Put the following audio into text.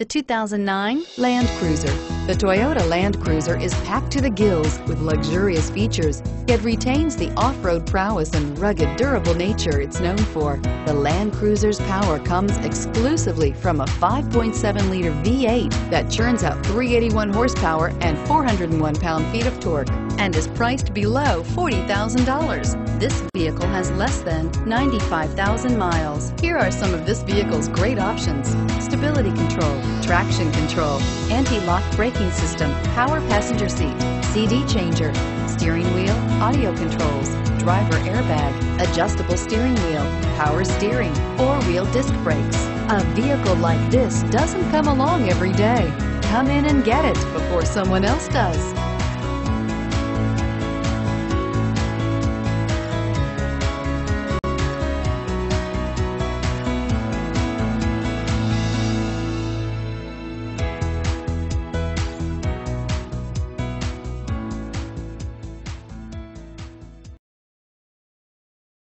The 2009 Land Cruiser. The Toyota Land Cruiser is packed to the gills with luxurious features, yet retains the off-road prowess and rugged, durable nature it's known for. The Land Cruiser's power comes exclusively from a 5.7-liter V8 that churns out 381 horsepower and 401 pound-feet of torque and is priced below $40,000. This vehicle has less than 95,000 miles. Here are some of this vehicle's great options. Stability control, traction control, anti-lock braking system, power passenger seat, CD changer, steering wheel, audio controls, driver airbag, adjustable steering wheel, power steering, four-wheel disc brakes. A vehicle like this doesn't come along every day. Come in and get it before someone else does.